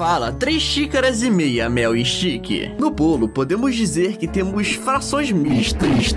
fala 3 xícaras e meia mel e chique. No bolo, podemos dizer que temos frações mistas.